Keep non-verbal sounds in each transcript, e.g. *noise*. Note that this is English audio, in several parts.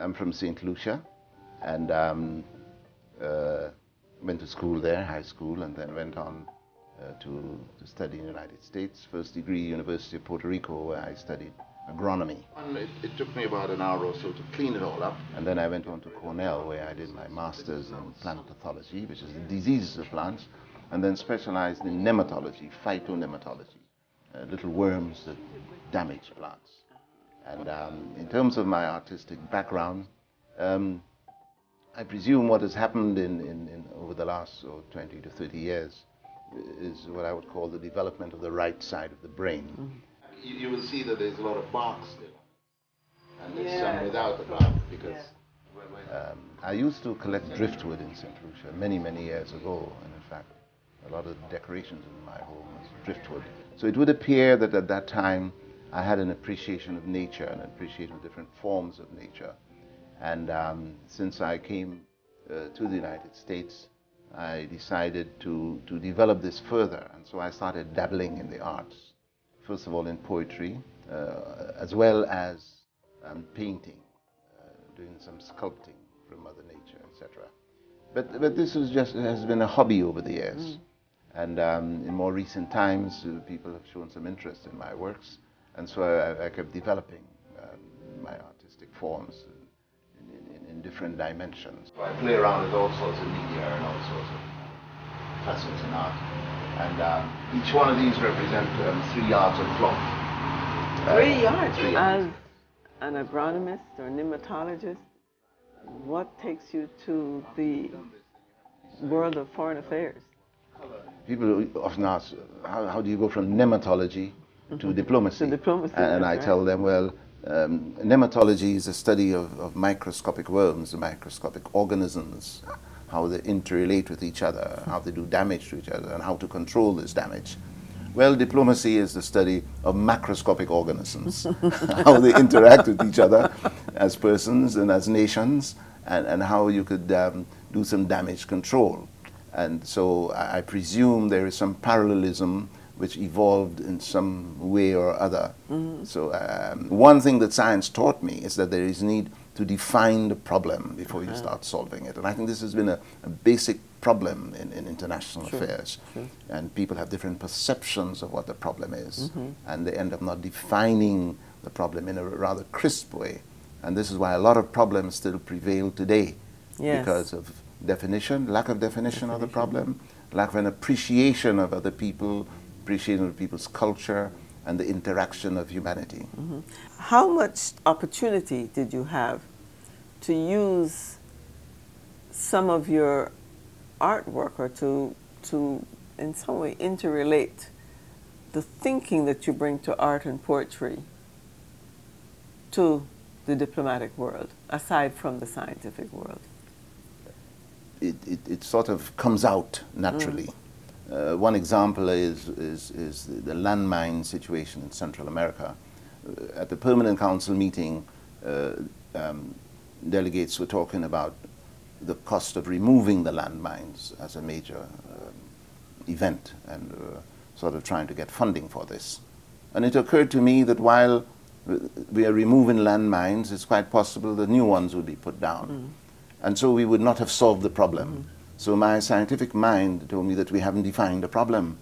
I'm from St. Lucia and um, uh, went to school there, high school, and then went on uh, to, to study in the United States. First degree, University of Puerto Rico, where I studied agronomy. And it, it, took me about an hour or so to clean it all up. And then I went on to Cornell, where I did my master's in plant pathology, which is the diseases of plants, and then specialized in nematology, phytonematology, uh, little worms that damage plants. And um, in terms of my artistic background, um, I presume what has happened in, in, in over the last oh, 20 to 30 years is what I would call the development of the right side of the brain. Mm -hmm. you, you, will see that there's a lot of bark still, and there's yeah. some without the bark because yeah. um, I used to collect driftwood in St. Lucia many, many years ago, and in fact, a lot of decorations in my home was driftwood. So it would appear that at that time I had an appreciation of nature, and an appreciation of different forms of nature. And um, since I came uh, to the United States, I decided to, to develop this further. And so I started dabbling in the arts. First of all, in poetry, uh, as well as um, painting, uh, doing some sculpting from Mother Nature, etc. But, but this was just, has been a hobby over the years. Mm. And um, in more recent times, uh, people have shown some interest in my works. And so I, I kept developing um, my artistic forms in, in, in, different dimensions. I play around with all sorts of media and all sorts of facets in art. And um, each one of these represent um, three yards of cloth. Three uh, yards? Three yards. As an agronomist or nematologist, what takes you to the world of foreign affairs? People often ask, how, how do you go from nematology to diplomacy. To diplomacy. And, I right. tell them, well, um, nematology is a study of, of, microscopic worms, microscopic organisms, how they interrelate with each other, how they do damage to each other, and how to control this damage. Well, diplomacy is the study of macroscopic organisms, *laughs* how they interact with each other as persons and as nations, and, and how you could um, do some damage control. And so I, I presume there is some parallelism which evolved in some way or other. Mm. So um, one thing that science taught me is that there is need to define the problem before you start solving it. And I think this has been a, a basic problem in, in international sure. affairs. Sure. And people have different perceptions of what the problem is. Mm -hmm. And they end up not defining the problem in a rather crisp way. And this is why a lot of problems still prevail today yes. because of definition, lack of definition, definition of the problem, lack of an appreciation of other people, appreciation of people's culture and the interaction of humanity. Mm -hmm. How much opportunity did you have to use some of your artwork or to, to in some way interrelate the thinking that you bring to art and poetry to the diplomatic world, aside from the scientific world? It, it, it sort of comes out naturally. Mm. Uh, one example is, is, is the landmine situation in Central America. Uh, at the Permanent Council meeting, uh, um, delegates were talking about the cost of removing the landmines as a major uh, event and uh, sort of trying to get funding for this. And it occurred to me that while we are removing landmines, it's quite possible that new ones would be put down. Mm. And so we would not have solved the problem. Mm. So my scientific mind told me that we haven't defined the problem.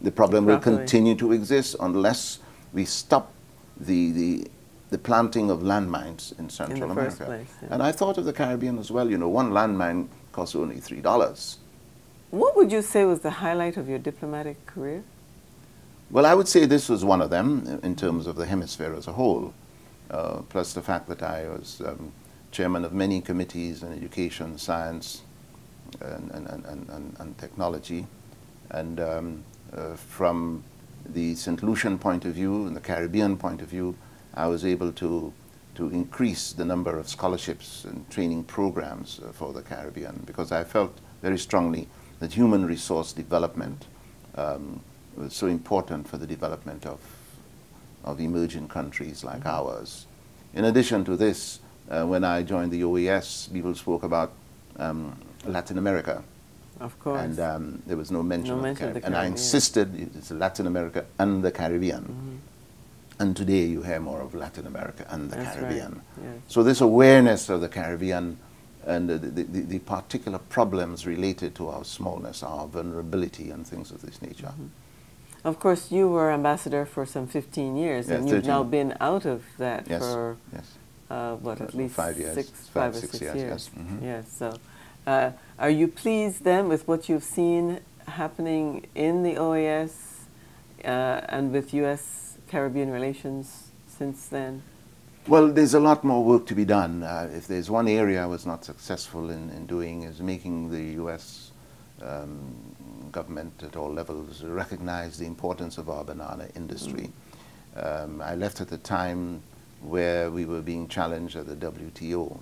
The problem will continue to exist unless we stop the, the, the planting of landmines in Central in America. Place, yeah. And I thought of the Caribbean as well. You know, one landmine costs only $3. What would you say was the highlight of your diplomatic career? Well, I would say this was one of them in terms of the hemisphere as a whole, uh, plus the fact that I was um, chairman of many committees in education, science, and, and, and, and, and technology. And um, uh, from the St. Lucian point of view and the Caribbean point of view, I was able to, to increase the number of scholarships and training programs uh, for the Caribbean because I felt very strongly that human resource development um, was so important for the development of, of emerging countries like mm -hmm. ours. In addition to this, uh, when I joined the OAS, people spoke about um, Latin America. Of course. And um, there was no mention, no of, mention the of the Caribbean. And I insisted it's Latin America and the Caribbean. Mm -hmm. And today you hear more of Latin America and the That's Caribbean. right, yes. So this awareness of the Caribbean and the, the, the, the particular problems related to our smallness, our vulnerability and things of this nature. Mm-hmm. Of course, you were ambassador for some 15 years, Yeah, and you've now been out of that Yes, for yes. uh, what at least five years, six, five, five or six six years, years. yes, mhm. Yes. So, uh, are you pleased then with what you've seen happening in the OAS uh, and with U.S. Caribbean relations since then? Well, there's a lot more work to be done. Uh, if there's one area I was not successful in, in doing is making the U.S. Um, government at all levels recognize the importance of our banana industry. Um, I left at the time where we were being challenged at the WTO,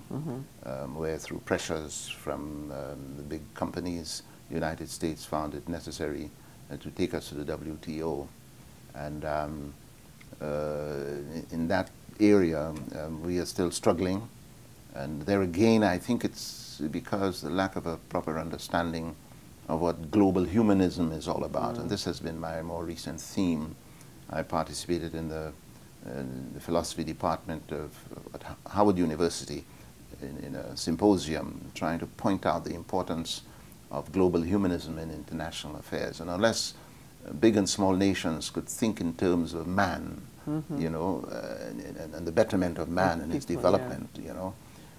um, where through pressures from um, the big companies, the United States found it necessary uh, to take us to the WTO. And um, uh, in- that area, um, we are still struggling. And there again, I think it's because the lack of a proper understanding of what global humanism is all about. And this has been my more recent theme. I participated in the, the philosophy department of at Howard University in, in a symposium trying to point out the importance of global humanism in international affairs. And unless big and small nations could think in terms of man, you know, uh, and, and- and the betterment of man and his people, yeah. development, you know,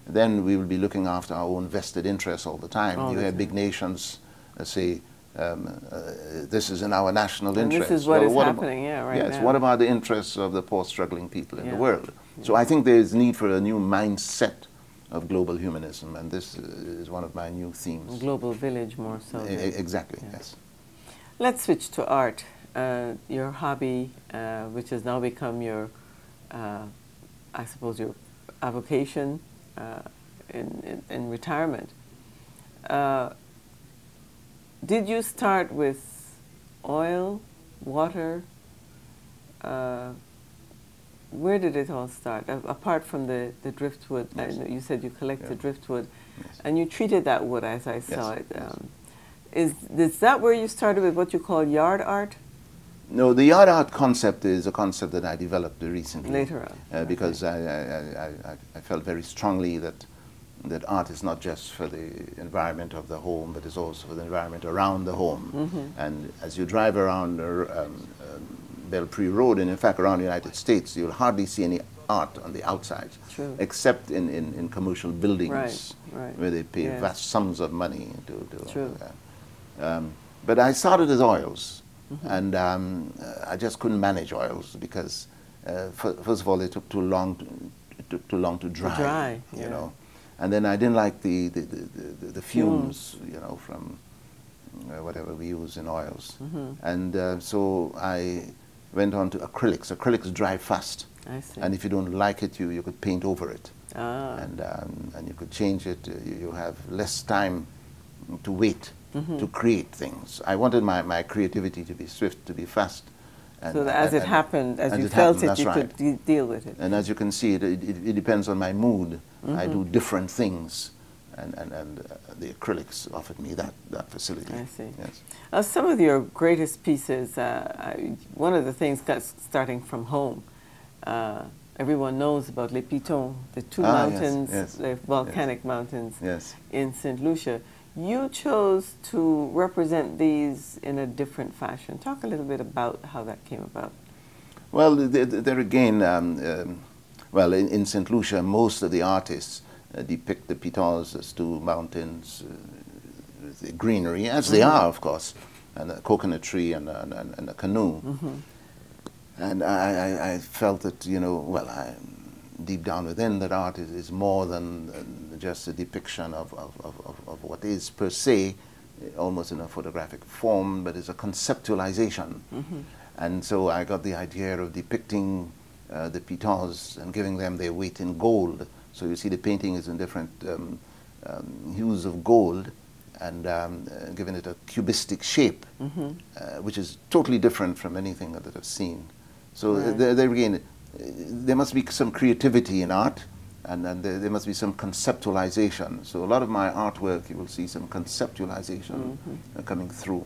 then we will be looking after our own vested interests all the time. All you the hear time. big nations uh, say, um, uh, this is in our national And this interest. is what is ab- happening, yeah, right Yes, now. what about the interests of the poor struggling people in Yeah. the world? So I think there is need for a new mindset of global humanism, and this uh, is one of my new themes. Global village, more so. Exactly, Yeah. yes. Let's switch to art. Uh, your hobby, uh, which has now become your, uh, I suppose, your avocation uh, in, in, in retirement. Did you start with oil, water? Uh, where did it all start? A- apart from the, the driftwood, I Yes. know you said you collected Yeah. driftwood, Yes. and you treated that wood as I saw Yes, it. Um, is, is that where you started with what you call yard art? No, the yard art concept is a concept that I developed recently. Later on, Uh, because I, I, I, I felt very strongly that, that art is not just for the environment of the home, but it's also for the environment around the home. Mm-hmm. And as you drive around uh, um, um, Bel Pre Road, and in fact around the United States, you'll hardly see any art on the outside, True. except in, in, in commercial buildings Right, right. where they pay Yes. vast sums of money to, do uh, um, but I started as oils, Mm-hmm. and um, uh, I just couldn't manage oils because, uh, fir- first of all, they took too long to, it took too long to dry. dry, you yeah. know, and then I didn't like the the, the, the, fumes, you know, from uh, whatever we use in oils, Mm-hmm. and uh, so I went on to acrylics. Acrylics dry fast, I see. and if you don't like it, you, you could paint over it ah, and um, and you could change it. Uh, you, you have less time to wait Mm-hmm. to create things. I wanted my, my creativity to be swift, to be fast. And, so that as and- it happened, as as you it felt happened, it, you right. could de- deal with it. And as you can see, it, it, it depends on my mood. I Mm-hmm. do different things, and and, and uh, the acrylics offered me that that facility. I see. Yes. Uh, some of your greatest pieces, uh, I, one of the things that's starting from home, uh, everyone knows about Les Pitons, the two Ah, mountains, yes, the volcanic mountains Yes. in St. Lucia. You chose to represent these in a different fashion. Talk a little bit about how that came about. Well, th- th- there again, um, um, well, in, in St. Lucia, most of the artists uh, depict the Pitons as two mountains, uh, the greenery, as they are, of course, and a coconut tree and, a- and, and, a canoe. And I, I, I felt that, you know, well, I, deep down within, that art is, is more than just a depiction of, of, of, of, what is per se, uh, almost in a photographic form, but it's a conceptualization. And so I got the idea of depicting uh, the pitons and giving them their weight in gold. So you see the painting is in different um, um, hues of gold and um, uh, giving it a cubistic shape, uh, which is totally different from anything that I've seen. So Right. there, there again, uh, there must be some creativity in art, and, then there, there must be some conceptualization. So a lot of my artwork, you will see some conceptualization uh, coming through.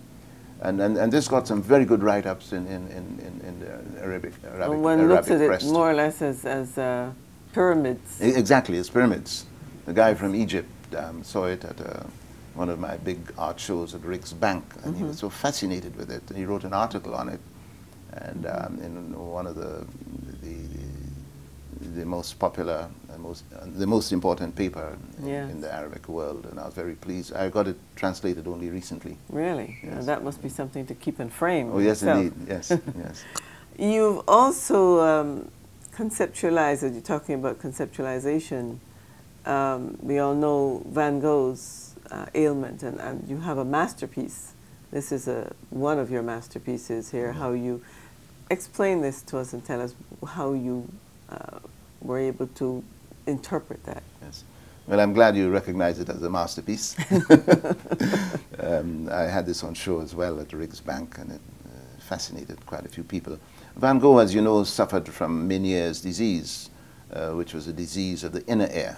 And, and, and this got some very good write-ups in, in, in, in the Arabic, Arabic, one Arabic looks at press. it more or less as, as uh, pyramids. E- Exactly, as pyramids. The guy from Egypt um, saw it at uh, one of my big art shows at Riggs Bank, and he was so fascinated with it. And he wrote an article on it, and um, in one of the the, the, the most popular and most uh, the most important paper in, Yes. in the Arabic world, and I was very pleased. I got it translated only recently. Really? Yes. that must be something to keep in frame. Oh yes, itself. indeed, yes, *laughs* yes. You've also um, conceptualized, as you're talking about conceptualization, um, we all know Van Gogh's uh, ailment, and, and you have a masterpiece. This is a, one of your masterpieces here, how you explain this to us and tell us how you uh, were able to interpret that. Yes. Well, I'm glad you recognize it as a masterpiece. *laughs* um, I had this on show as well at Riggs Bank, and it uh, fascinated quite a few people. Van Gogh, as you know, suffered from Meniere's disease, uh, which was a disease of the inner ear.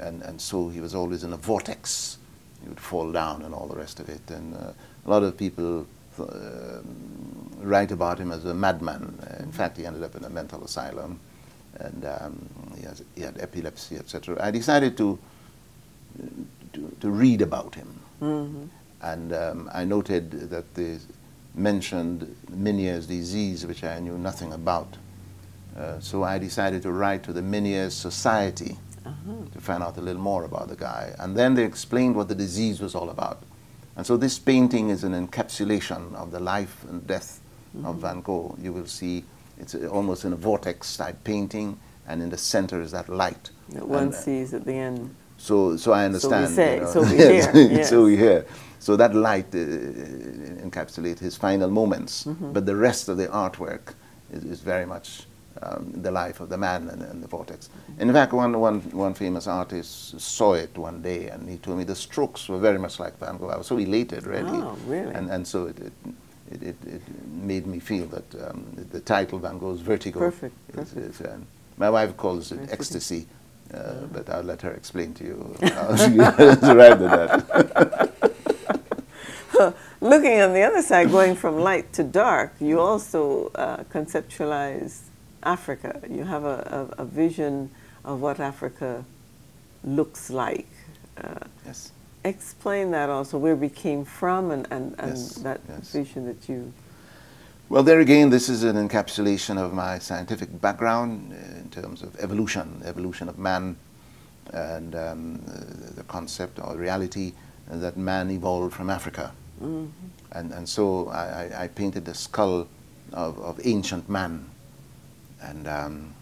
And, and so he was always in a vortex. He would fall down and all the rest of it. And uh, a lot of people th- um write about him as a madman. Uh, in fact, he ended up in a mental asylum. And um, he, has, he had epilepsy, etc. I decided to, to, to read about him. Mm-hmm. And um, I noted that they mentioned Meniere's disease, which I knew nothing about. Uh, so I decided to write to the Meniere's Society Uh-huh. to find out a little more about the guy. And then they explained what the disease was all about. And so this painting is an encapsulation of the life and death of Van Gogh. You will see it's almost in a vortex type painting, and in the center is that light. That one And, uh, sees at the end. so, so I understand. say, you know. so we *laughs* hear, yes. so we hear. So that light uh, encapsulates his final moments, Mm-hmm. but the rest of the artwork is, is very much um, the life of the man and, and the vortex. Mm-hmm. In fact, one, one, one famous artist saw it one day, and he told me the strokes were very much like Van Gogh. I was so elated, really. Oh, really? And, and so it, it, it, it, it made me feel that um, the, title Van Gogh's Vertigo. Perfect, perfect. is, um, my wife calls it ecstasy, uh, but I'll let her explain to you how she *laughs* arrived at that. *laughs* Looking on the other side, going from light to dark, you also uh, conceptualize Africa. You have a, a, a vision of what Africa looks like. Uh, yes. Explain that also, where we came from and, and, and Yes, that yes. vision that you. Well, there again, this is an encapsulation of my scientific background uh, in terms of evolution, evolution of man, and um, uh, the concept or reality that man evolved from Africa. Mm-hmm. And, and so I, I, I painted the skull of, of ancient man. And, um,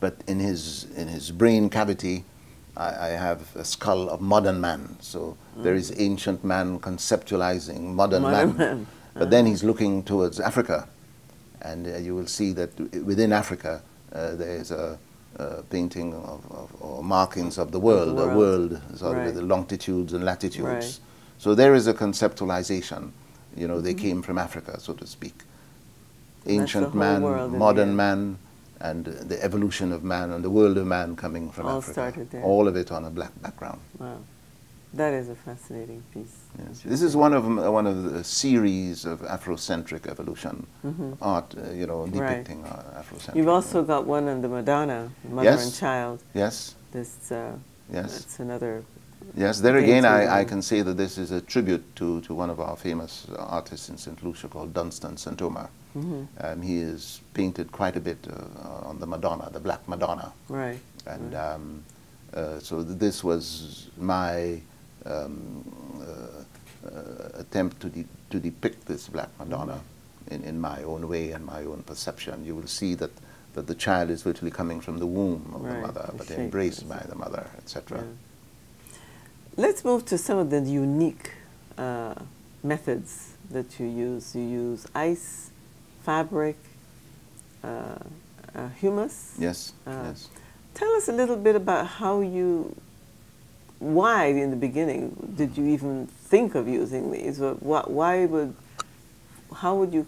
but in his, in his brain cavity, I, I have a skull of modern man. So there is ancient man conceptualizing modern, Modern man. man. But then he's looking towards Africa. And uh, you will see that within Africa, uh, there is a, a painting of, of, or markings of the world, a world. world sort of with the longitudes and latitudes. Right. So there is a conceptualization. You know, they came from Africa, so to speak. Ancient man, world modern man, and the evolution of man and the world of man coming from All Africa. started there. All of it on a black background. Wow. That is a fascinating piece. Yes. This is one of uh, one of the series of Afrocentric evolution art, uh, you know, Mm-hmm. Right. depicting uh, Afrocentric. You've also got one on the Madonna, mother Yes. and child. yes, This, uh, yes, that's another. Yes. There again, I, I can say that this is a tribute to, to one of our famous artists in St. Lucia called Dunstan St. Omer. Mhm. Um, he has painted quite a bit uh, on the Madonna, the Black Madonna. Right. and um, uh, so th- this was my um, uh, uh, attempt to, de- to depict this Black Madonna in, in my own way and my own perception. You will see that, that the child is virtually coming from the womb of Right, the mother, the but embraced by the mother, etc. Yeah. Let's move to some of the unique uh, methods that you use. You use ice, fabric, uh, uh, humus. Yes, Uh, yes. Tell us a little bit about how you, why in the beginning did you even think of using these? Or why would, how would you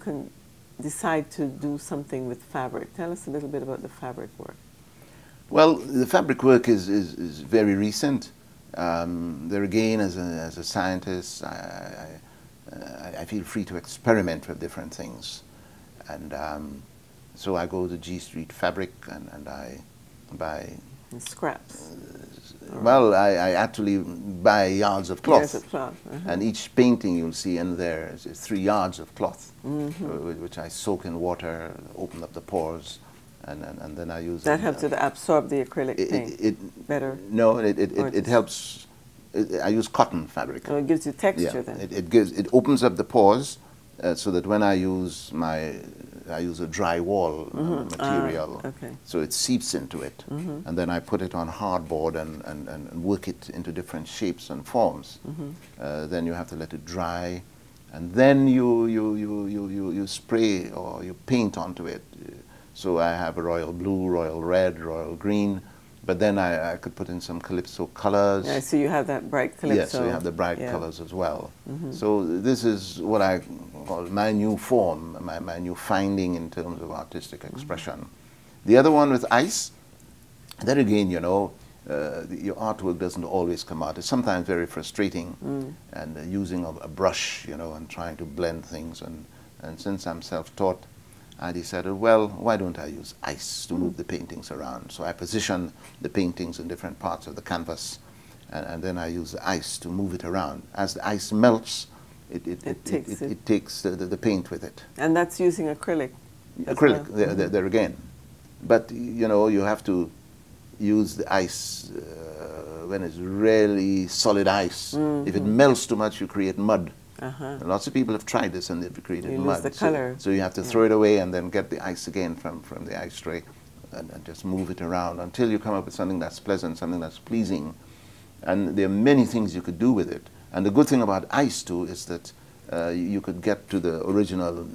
decide to do something with fabric? Tell us a little bit about the fabric work. Well, the fabric work is, is, is very recent. Um, there again, as a, as a scientist, I, I, I, feel free to experiment with different things. And um, so I go to G Street Fabric and, and I buy and scraps. Uh, well, I, I, actually buy yards of cloth. Yards of cloth. Uh -huh. And each painting you'll see in there is, is three yards of cloth, mm -hmm. which I soak in water, open up the pores, and, and, and then I use That it, helps it absorb the acrylic it, paint it, better? No, it, it, it, it helps. I use cotton fabric. Oh, it gives you texture yeah, then? It, it, gives, it opens up the pores uh, so that when I use my I use a drywall mm -hmm. material, ah, okay. so it seeps into it, mm -hmm. and then I put it on hardboard and, and, and work it into different shapes and forms. Mm -hmm. uh, then you have to let it dry, and then you, you, you, you, you, you spray or you paint onto it. So I have a royal blue, royal red, royal green, but then I, I could put in some calypso colors. Yeah, so you have that bright calypso. Yes, so you have the bright yeah. colors as well. Mm -hmm. So this is what I call my new form, my, my new finding in terms of artistic mm-hmm. expression. Mm -hmm. The other one with ice, then again, you know, uh, the, your artwork doesn't always come out. It's sometimes very frustrating, mm. and uh, using a, a, brush, you know, and trying to blend things. And, and since I'm self-taught, I decided, well, why don't I use ice to move the paintings around? So I position the paintings in different parts of the canvas, and, and then I use the ice to move it around. As the ice melts, it, it, it, it takes, it, it takes the, the, the, paint with it. And that's using acrylic? Acrylic, well. there, there, there, again. But, you know, you have to use the ice uh, when it's really solid ice. Mm -hmm. If it melts too much, you create mud. Uh -huh. Lots of people have tried this and they've created you mud. So, color. so you have to yeah. throw it away and then get the ice again from, from the ice tray and, and, just move it around until you come up with something that's pleasant, something that's pleasing. And there are many things you could do with it. And the good thing about ice too is that uh, you could get to the original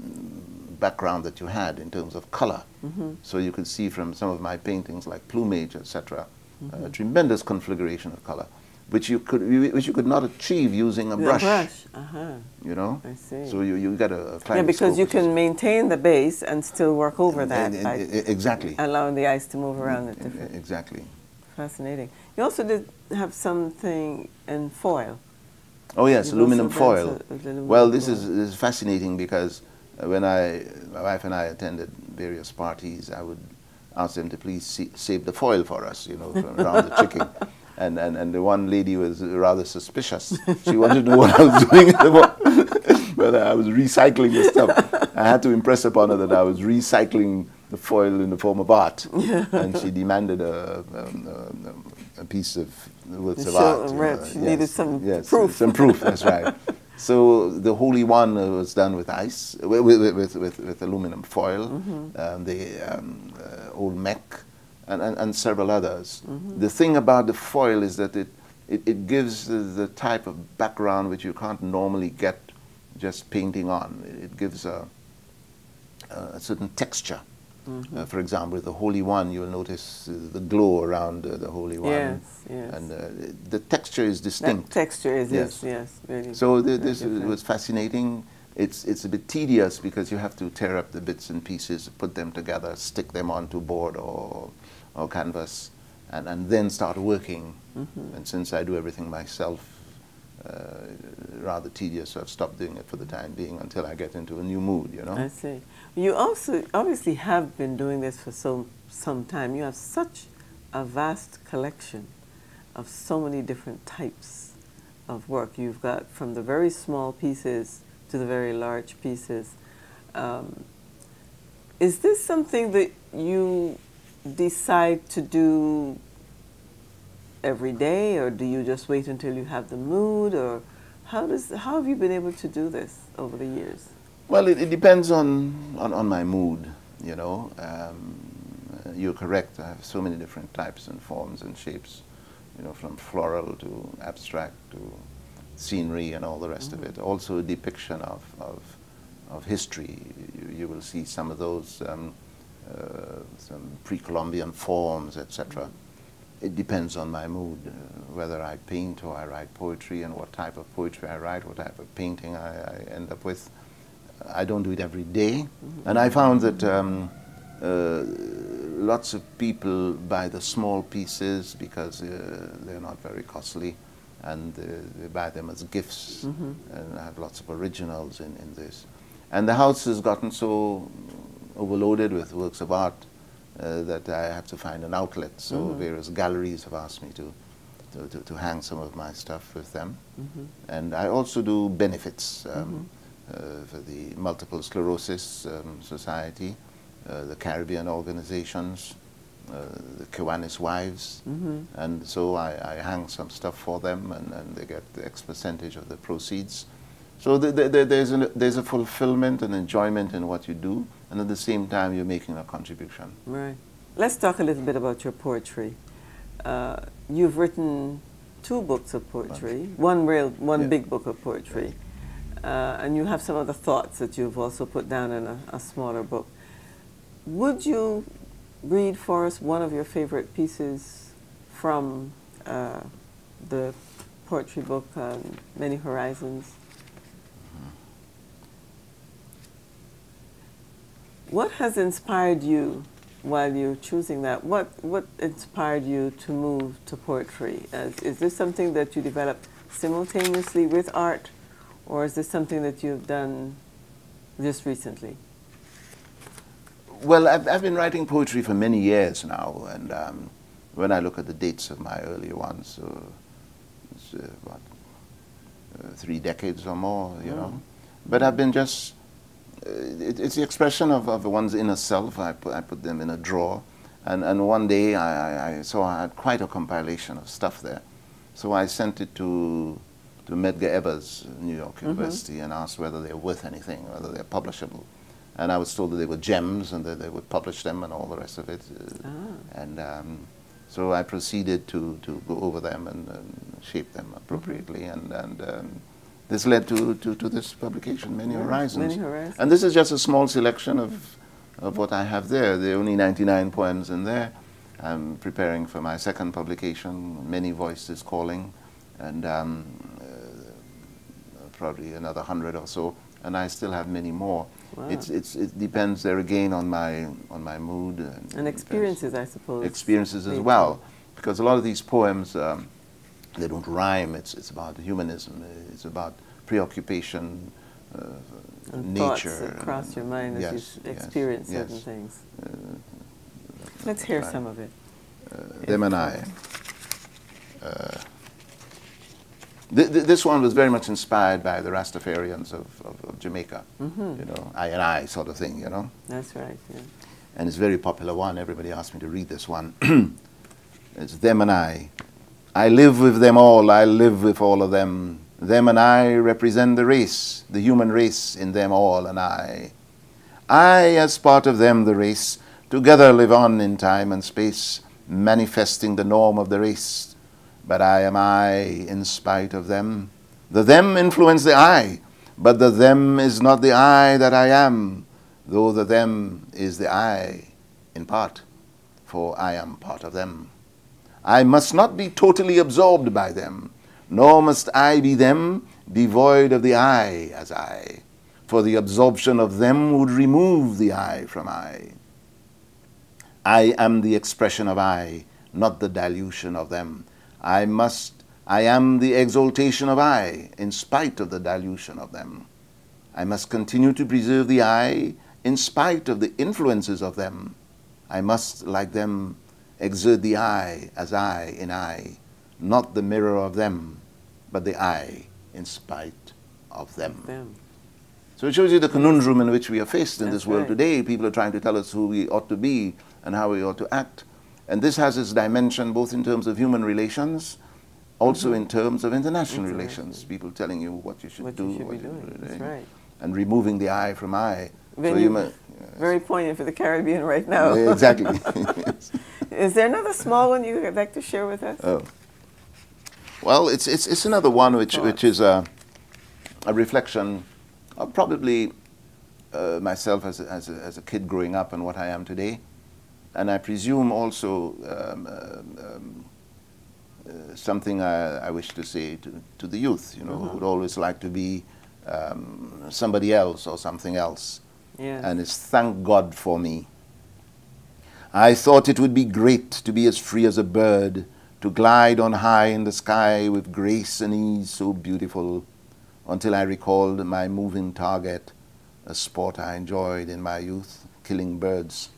background that you had in terms of color. Mm -hmm. So you could see from some of my paintings like plumage, etc., mm -hmm. a Mm-hmm. tremendous configuration of color which you could which you could not achieve using a With brush. Brush, uh-huh. You know. I see. So you you got a yeah because you can maintain the base and still work over that. And, and, and, exactly. Allowing the ice to move around different. Exactly. Fascinating. You also did have something in foil. Oh yes, You've aluminum foil. A, aluminum well, this foil. is this is fascinating because uh, when I my wife and I attended various parties, I would ask them to please save the foil for us, you know, around the chicken. *laughs* and, and, and the one lady was rather suspicious. She wanted to know what I was doing, *laughs* but I was recycling the stuff. I had to impress upon her that I was recycling the foil in the form of art, and she demanded a, um, a, a piece of works of art. She yes, needed some yes, proof. Some proof. That's right. *laughs* So the Holy One was done with ice, with, with, with, with aluminum foil. Mm -hmm. um, the um, uh, old Mech and, and, and several others. Mm -hmm. The thing about the foil is that it, it, it gives the, the, type of background which you can't normally get just painting on. It, it gives a, a, certain texture. Mm -hmm. uh, for example, with the Holy One, you'll notice uh, the glow around uh, the Holy One. Yes, yes. And uh, the texture is distinct. That texture is, yes, yes, really. So the, this was fascinating. It's, it's a bit tedious because you have to tear up the bits and pieces, put them together, stick them onto board or or canvas, and, and then start working. Mm -hmm. And since I do everything myself, uh, rather tedious, so I've stopped doing it for the time being until I get into a new mood, you know? I see. You also obviously have been doing this for so, some time. You have such a vast collection of so many different types of work. You've got from the very small pieces to the very large pieces. Um, is this something that you decide to do every day, or do you just wait until you have the mood, or how does how have you been able to do this over the years? Well, it, it depends on, on, on my mood. You know, um, you're correct. I have so many different types and forms and shapes. You know, from floral to abstract to scenery and all the rest mm -hmm. of mm-hmm. it. Also, a depiction of of, of history. You, you will see some of those. Um, uh, some pre-Columbian forms, etc. It depends on my mood, uh, whether I paint or I write poetry and what type of poetry I write, what type of painting I, I end up with. I don't do it every day. Mm -hmm. And I found that um, uh, lots of people buy the small pieces because uh, they're not very costly and uh, they buy them as gifts. And I have lots of originals in, in this. And the house has gotten so overloaded with works of art uh, that I have to find an outlet. So various galleries have asked me to, to, to, to hang some of my stuff with them. And I also do benefits um, uh, for the Multiple Sclerosis um, Society, uh, the Caribbean organizations, the Kiwanis Wives. And so I, I hang some stuff for them and, and they get the X percentage of the proceeds. So the, the, the, there's, a, there's a fulfillment and enjoyment in what you do, and at the same time, you're making a contribution. Right. Let's talk a little bit about your poetry. Uh, you've written two books of poetry, one real, one Yeah. big book of poetry, uh, and you have some of the thoughts that you've also put down in a, a smaller book. Would you read for us one of your favorite pieces from uh, the poetry book, um, Many Horizons? What has inspired you while you're choosing that? What what inspired you to move to poetry? As, is this something that you developed simultaneously with art, or is this something that you've done just recently? Well, I've, I've been writing poetry for many years now, and um, when I look at the dates of my earlier ones, uh, it's uh, what, uh, three decades or more, you know. But I've been just, uh, it, it's the expression of, of one's inner self. I put, I put them in a drawer, and, and one day I, I, I saw I had quite a compilation of stuff there. So I sent it to, to Medgar Evers, New York University, and asked whether they're worth anything, whether they're publishable. And I was told that they were gems and that they would publish them and all the rest of it. Ah. And um, so I proceeded to, to go over them and, and shape them appropriately. And, and um, this led to, to, to this publication, Many Horizons. Many Horizons. And this is just a small selection of, of what I have there. There are only 99 poems in there. I'm preparing for my second publication, Many Voices Calling, and um, uh, probably another 100 or so. And I still have many more. Wow. It's, it's, it depends there again on my, on my mood. And, and experiences, I suppose. experiences as well. Because a lot of these poems, um, they don't rhyme. It's, it's about humanism. It's about preoccupation, uh, And thoughts nature. that cross your mind as Yes, you yes, experience yes. certain things. Uh, Let's hear right. some of it. uh, them and I. Uh, th- th- this one was very much inspired by the Rastafarians of, of, of Jamaica. Mm-hmm. You know, I and I sort of thing. You know. That's right. Yeah. and it's a very popular one. Everybody asked me to read this one. *clears throat* it's them and I. I live with them all. I live with all of them. Them and I represent the race, the human race in them all and I. I, as part of them, the race, together live on in time and space, manifesting the norm of the race. But I am I in spite of them. The them influence the I, but the them is not the I that I am, though the them is the I in part, for I am part of them. I must not be totally absorbed by them, nor must I be them devoid of the I as I, for the absorption of them would remove the I from I. I am the expression of I, not the dilution of them. I must, I am the exaltation of I, in spite of the dilution of them. I must continue to preserve the I, in spite of the influences of them. I must, like them, exert the I as I in I, not the mirror of them, but the I in spite of them. Them. So it shows you the conundrum in which we are faced in That's this world right. today. People are trying to tell us who we ought to be and how we ought to act. And this has its dimension both in terms of human relations, also Mm-hmm. in terms of international relations. People telling you what you should What do. you should be what you- doing. That's right. And removing the eye from eye. So you- may, Very poignant for the Caribbean right now. Yeah, exactly. *laughs* Yes. Is there another small one you would like to share with us? Oh. Well, it's, it's, it's another one which, which is a, a reflection of probably uh, myself as a, as, a, as a kid growing up and what I am today. And I presume also um, um, uh, something I, I wish to say to, to the youth, you know, who would always like to be um, somebody else or something else. And it's thank God for me. I thought it would be great to be as free as a bird, to glide on high in the sky with grace and ease so beautiful, until I recalled my moving target, a sport I enjoyed in my youth, killing birds.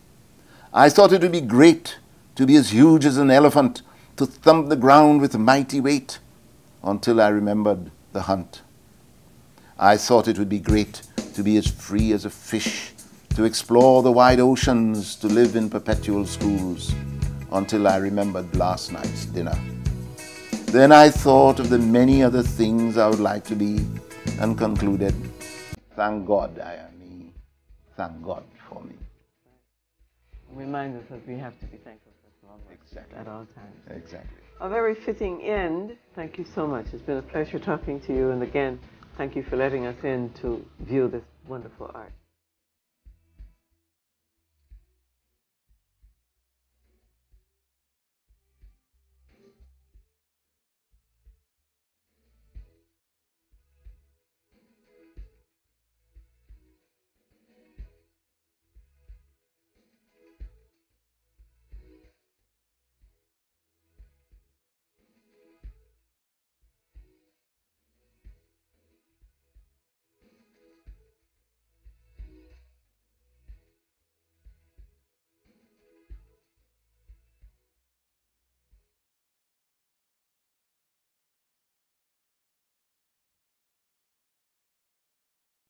I thought it would be great to be as huge as an elephant, to thump the ground with mighty weight, until I remembered the hunt. I thought it would be great to be as free as a fish, to explore the wide oceans, to live in perpetual schools, until I remembered last night's dinner. Then I thought of the many other things I would like to be and concluded, thank God I am me. Thank God for me. Remind us that we have to be thankful for all Exactly. at all times. Exactly. A very fitting end. Thank you so much. It's been a pleasure talking to you. And again, thank you for letting us in to view this wonderful art.